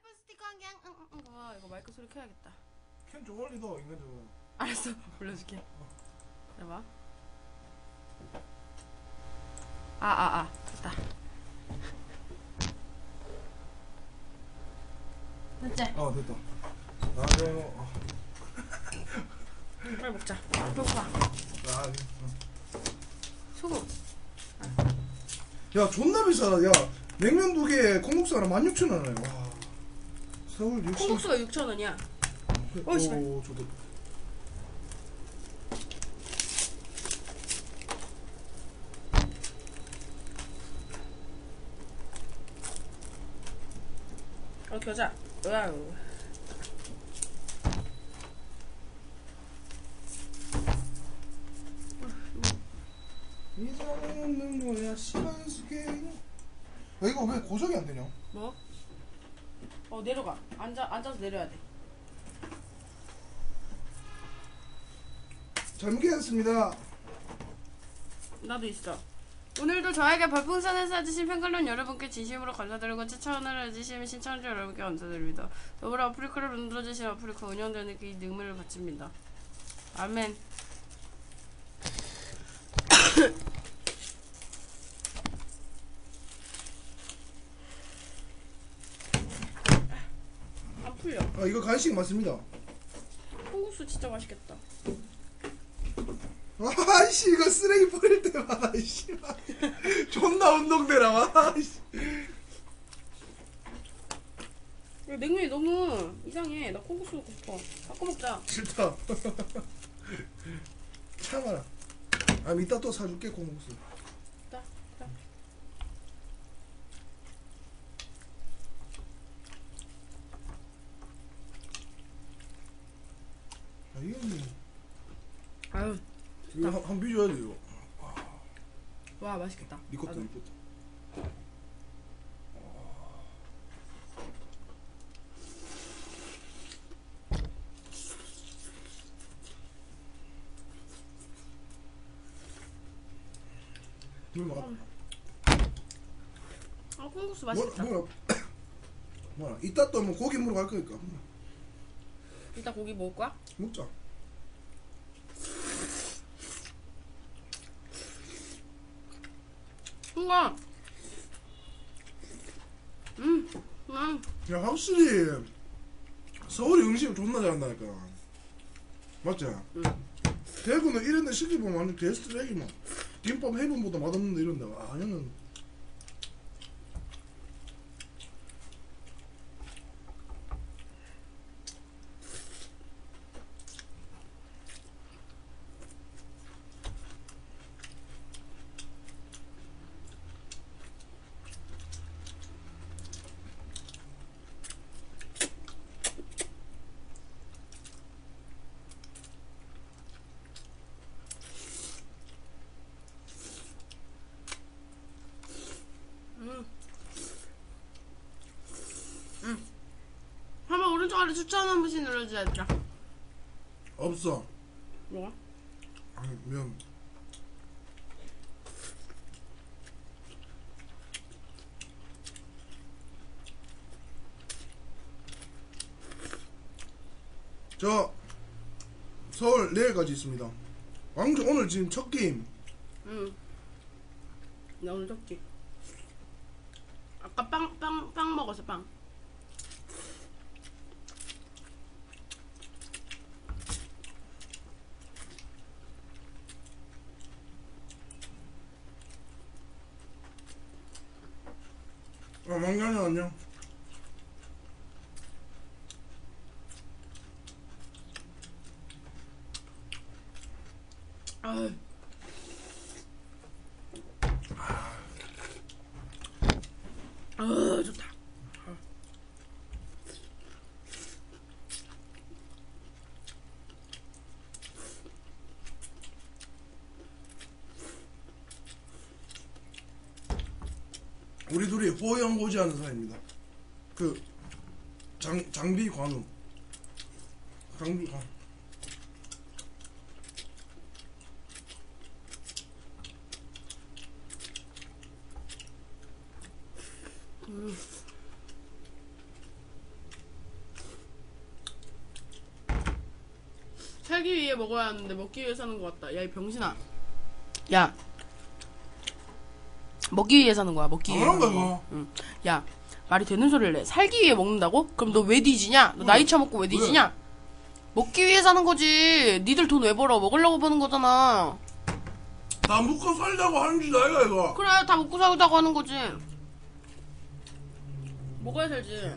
예쁜 스티커 한 개. 응, 응, 응. 와 이거 마이크 소리 켜야겠다. 캔좀 올리더 인간적으로 알았어, 올려줄게. 봐봐. 아, 아, 아, 됐다. 됐지? 아 됐다 아 이거 어. 빨리 먹자. 배고파. 아, 소금. 야 존나 비싸다 야 냉면 두 개에 콩국수 하나 16,000원이네 와 서울 60 콩국수가 6,000원이야. 어, 씨발. 오 저도 어, 겨자. 와우. 이상은 없는 거야 시간 속에 야 이거 왜 고정이 안 되냐 뭐? 어, 내려가. 앉아, 앉아서 내려야 돼. 잘 먹겠습니다 나도 있어. 오늘도 저에게 별풍선을 쏴주신 팬클럽 여러분께 진심으로 감사드리고 추천을 해주신 신청자 여러분께 감사드립니다. 더불어 아프리카를 만들어주신 아프리카 운영되는 이 능력을 바칩니다. 아멘. 풀려. 아 이거 간식 맞습니다 콩국수 진짜 맛있겠다. 아이씨 이거 쓰레기 버릴 때마다 이씨 존나 운동되라 아이씨 야, 냉면이 너무 이상해. 나 콩국수 먹고 싶어. 바꿔 먹자. 싫다 참아라 아 이따 또 사줄게 콩국수 자, 자. 아 이거 뭐 아유, 이거 한, 한 비줘야 돼 이거 와 맛있겠다. 니 것도 나도. 이쁘다 물 먹어 아 콩국수 뭐, 맛있겠다. 뭐야 뭐야 이따 또 뭐 고기 물어 갈 거니까 이따 고기 먹을 거야? 먹자 뭔가 음, 음, 야 확실히 서울이 음식 존나 잘한다니까 맞지? 응. 대구는 이런 데 시키보면 완전 개쓰레기 막 김밥 해본보다 맛없는데 이런데 아 얘는 음. 음. 아래 추천 한 번씩 눌러줘야 돼. 없어 뭐가? 아니 면 저 서울 내일까지 있습니다 왕주 오늘 지금 첫 게임 응. 나 오늘 적지. 아까 빵, 빵, 빵 먹었어, 빵. 아 망간이 안녕. 아, 우리 둘이 뽀양고지 하는 사이입니다. 그 장, 장비 관우 장비 관 음. 살기 위해 먹어야 하는데 먹기 위해 사는 것 같다. 야 이 병신아. 야. 먹기 위해 사는 거야. 먹기 위해. 그런 사는 거야, 거. 응. 야 말이 되는 소리를 해. 살기 위해 먹는다고? 그럼 너 왜 뒤지냐? 너 나이 처먹고 왜 뒤지냐? 먹기 위해 사는 거지. 니들 돈 왜 벌어? 먹으려고 버는 거잖아. 나 묶어 살자고 하는 짓 아이가 이거 그래 다 먹고 살자고 하는 거지. 먹어야 살지.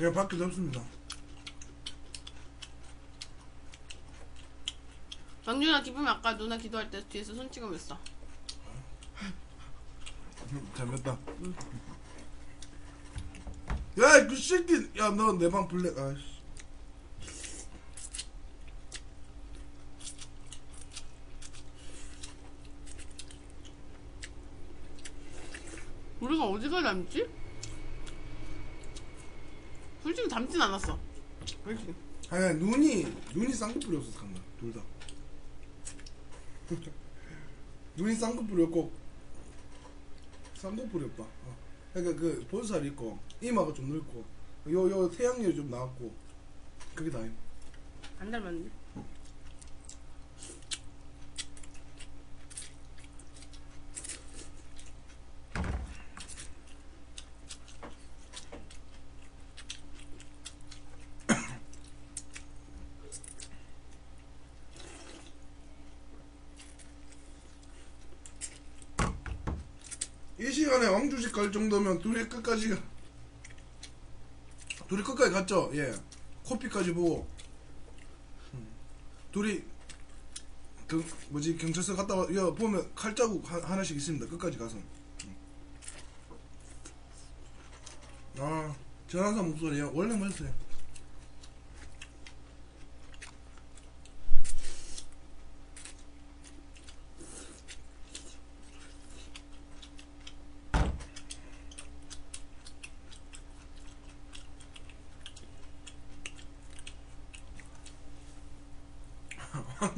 예 밖에 덥습니다 장준아 기쁨이 아까 누나 기도할 때 뒤에서 손 찍으면서. 잘못다 야그 새끼 야 너 내 방 블랙 아이씨 우리가 어디가 닮지? 솔직히 닮진 않았어. 솔직히. 아니 눈이 눈이 쌍꺼풀이 없어서 간다 둘다 눈이 쌍꺼풀이 없고 쌍꺼풀이 없다 어. 그러니까 그 볼살 있고 이마가 좀 넓고 요 요 태양열이 좀 나왔고 그게 다예요 안 닮았는데? 이 시간에 왕주식 갈 정도면 둘이 끝까지 둘이 끝까지 갔죠? 예. 코피까지 보고. 음. 둘이 그 뭐지 경찰서 갔다 와 야, 보면 칼자국 하, 하나씩 있습니다. 끝까지 가서. 음. 아 전화사 목소리야. 원래 멋있어요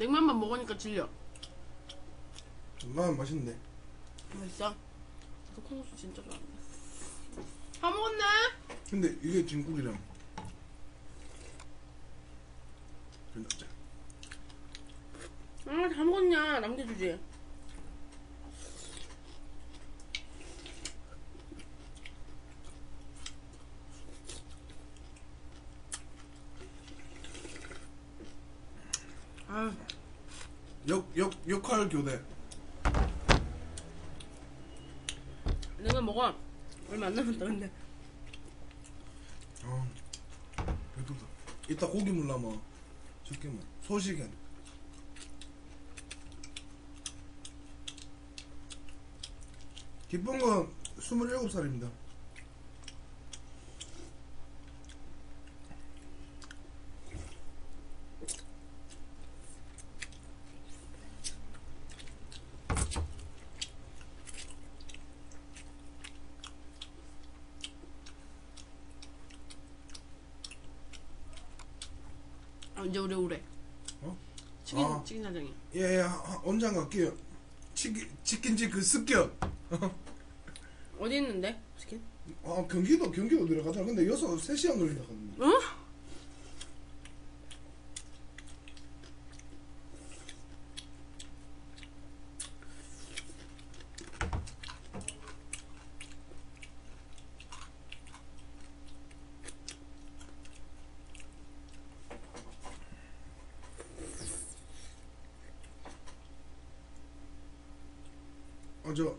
냉면만 먹으니까 질려. 난 맛있는데 맛있어? 저 콩국수 진짜 좋아하는데. 다 먹었네? 근데 이게 진국이랑 된다 아, 다 먹었냐? 남겨주지. 아, 역, 역, 역할 교대 냉면 먹어. 얼마 안 남았다, 근데. 아, 배고프다. 이따 고기 적게 뭐 소식엔 기쁜 건 27살입니다. 이제 우리 오래. 어? 치킨, 아. 치킨 사장이. 예, 예, 하- 언장 갈게요. 치킨, 치킨집 그 습격. 어디 있는데? 치킨? 아, 경기도, 경기도 들어가더라. 근데 여기서 3시간 걸린다 하거든요. 응? 아, 저,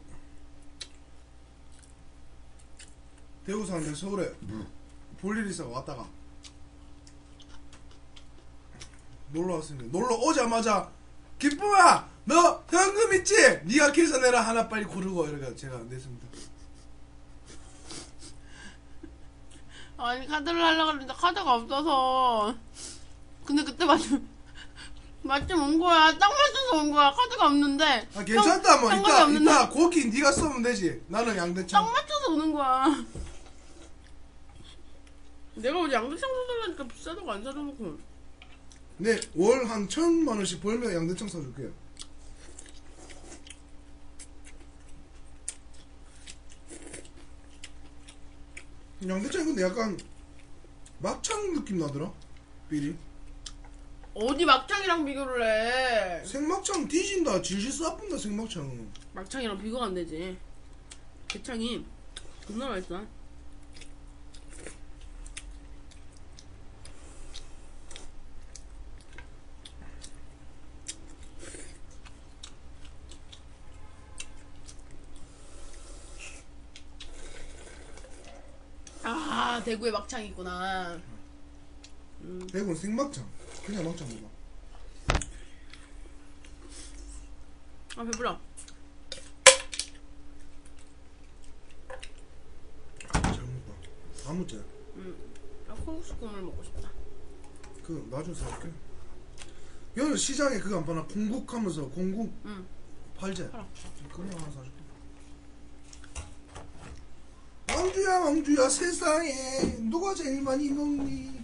대구 사는데 서울에 볼일 있어 왔다가 놀러 왔습니다. 놀러 오자마자 기쁨아 너 현금 있지? 네가 계산해라 하나 빨리 고르고 이렇게 제가 냈습니다. 아니 카드를 하려고 했는데 카드가 없어서 근데 그때 마침 마침 온 거야 딱 맞춰서 온 거야 카드가 없는데 아 괜찮다 뭐 상관이 이따 없는데. 이따 고기 네가 쏘면 되지. 나는 양대창. 딱 맞춰서 오는 거야 내가 어제 양대창 사달라니까 비싸다고 안 사줘놓고 네, 월 한 천만 원씩 벌면 양대창 사줄게. 양대창 근데 약간 막창 느낌 나더라. 삐리. 어디 막창이랑 비교를 해 생막창 뒤진다. 질질 쏴분다 생막창. 막창이랑 비교가 안 되지 개창이 겁나 맛있어 아 대구에 막창 있구나 대구는 생막창. 그냥 막창 먹어. 아 배불러 잘 먹다. 아무째. 아 콩국수 국물 먹고 싶다 그 나중에 사줄게. 여기 시장에 그거 안 파나? 공국하면서 공국 응 팔제. 팔아. 그거 하나 사줄게. 왕주야 왕주야 세상에 누가 제일 많이 먹니?